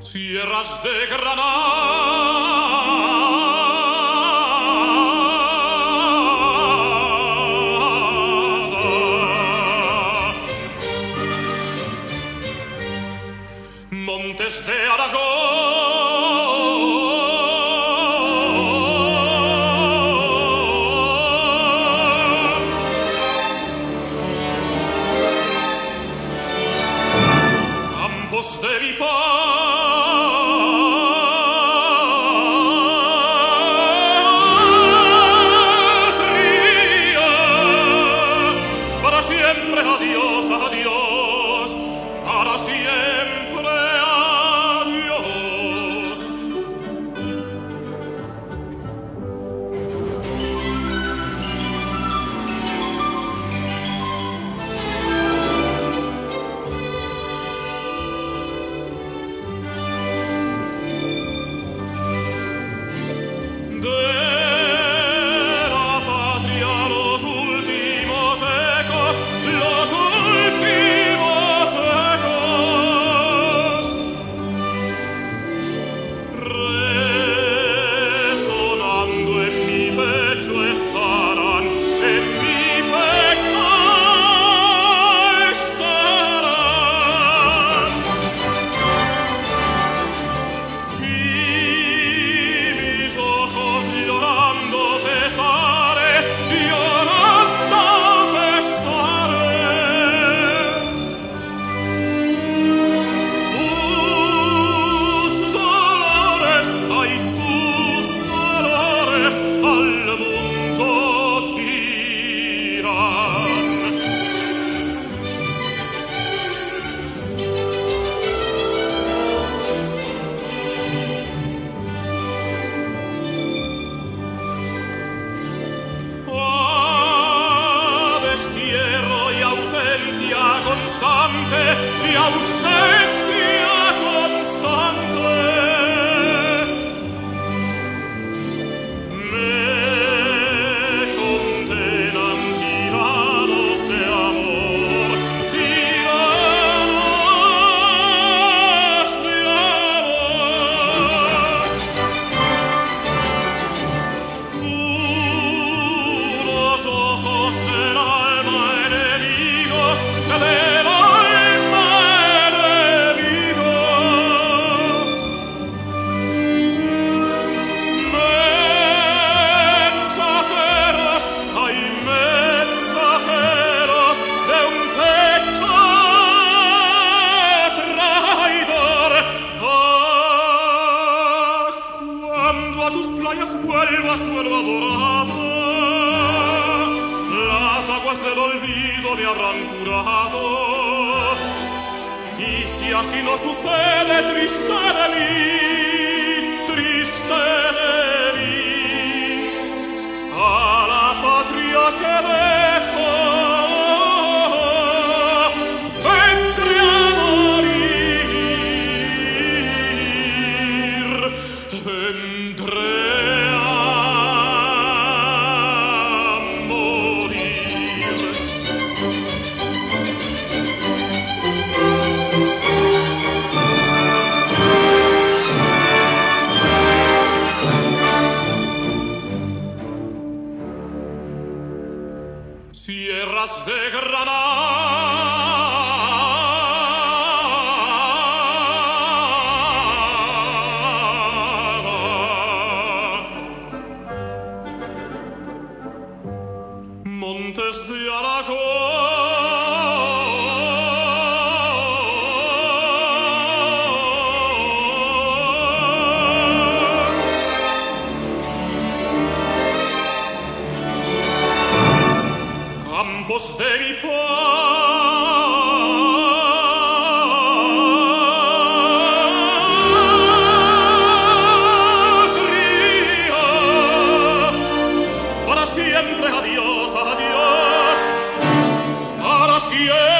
Sierras de Granada Montes de Aragón Campos de mi patria. Para siempre adiós, adiós. Constante, y ausencia constante. Me condenan tiranos de amor, tiranos de amor. Unos ojos del alma enemigos, playas vuelvas, vuelva dorada, las aguas del olvido me habrán curado. Y si así no sucede, triste de mí, triste de mí, Sierras de Granada, Montes de Aragón. Para siempre adiós, adiós, para siempre.